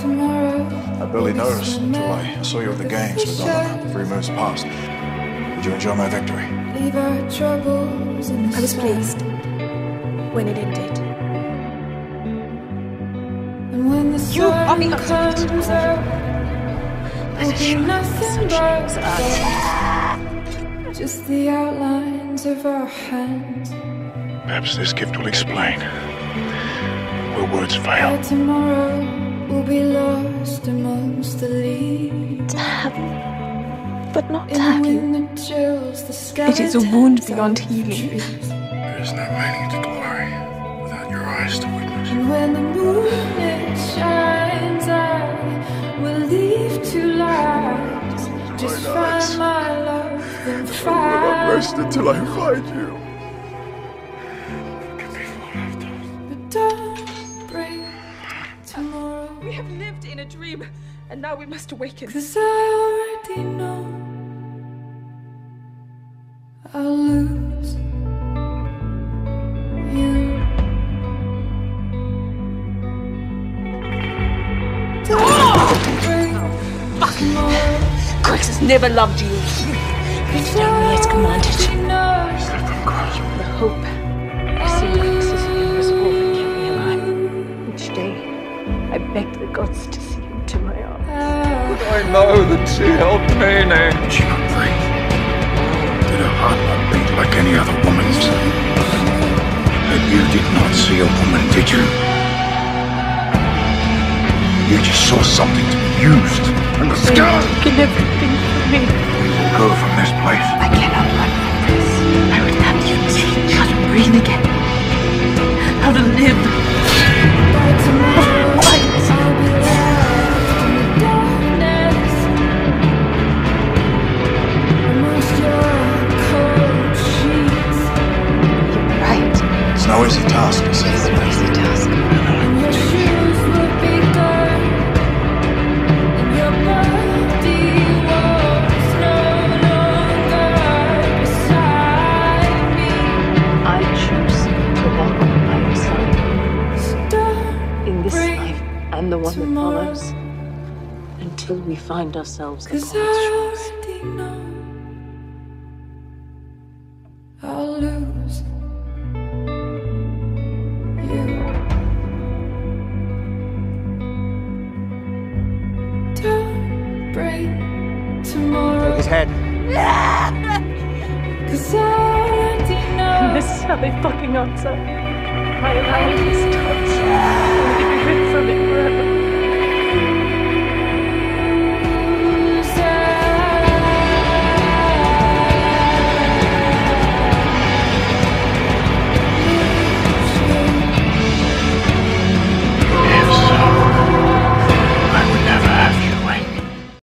tomorrow. I barely noticed until I saw you at the games with Domina three moves past. Did you enjoy my victory? Leave our troubles in the I was pleased when it ended. And when the You are sun the ultimate comes out, will be nothing but just the outlines of our hands. Perhaps this gift will explain where words fail. By tomorrow, we'll be lost amongst the leaves. But not to have you. wind chills the It is a wound beyond healing. There is no meaning to glory without your eyes to witness. And when the moon shines, I will leave two lights. Just find my love and find. I will not rest until I find you. In a dream, and now we must awaken. Cause I already know I'll lose you. Don't bring tomorrow. Has never loved you. You've done me as commanded. The hope into my arms. I know that she held pain in. Did she not breathe? Did her heart not beat like any other woman's? But you did not see a woman, did you? You just saw something to be used. And the scars Taken everything from me. We will go from this place. No easy task to say the Easy task. And your shoes will be gone, and your body was no longer beside me. I choose to walk by your side in this life and the one that follows until we find ourselves upon its shores. Don't tomorrow. His head. Cause I already know This is how they fucking answer. My allowing this touch.